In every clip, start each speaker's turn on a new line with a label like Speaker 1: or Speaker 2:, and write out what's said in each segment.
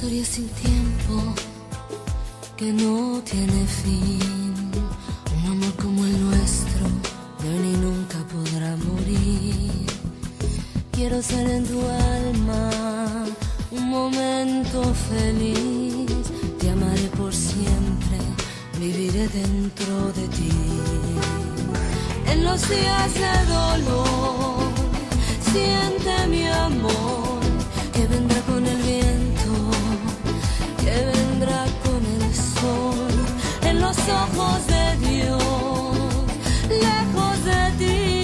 Speaker 1: historia sin tiempo que no tiene fin. Un amor como el nuestro no ni nunca podrá morir. Quiero ser en tu alma un momento feliz. Te amaré por siempre, viviré dentro de ti. En los días de dolor, siente mi amor que vendrá con el viento, los ojos de Dios, lejos de ti,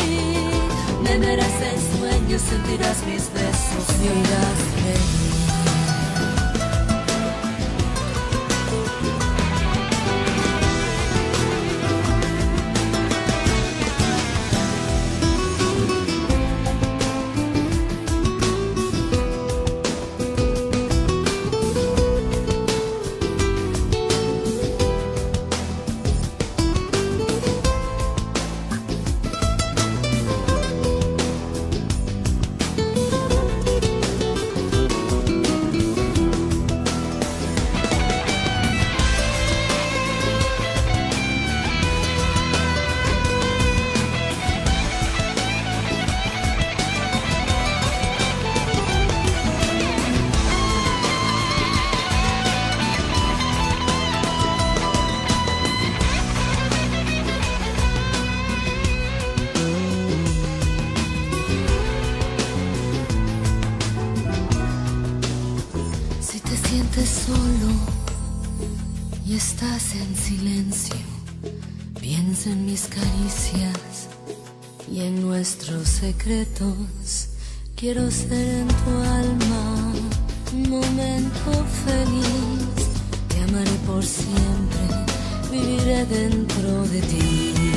Speaker 1: me verás en sueños, sentirás mis besos, me sientes solo y estás en silencio, piensa en mis caricias y en nuestros secretos. Quiero ser en tu alma un momento feliz. Te amaré por siempre, viviré dentro de ti.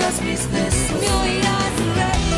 Speaker 1: Ti, me verás en sueños, sentirás mis besos, me oirás reír.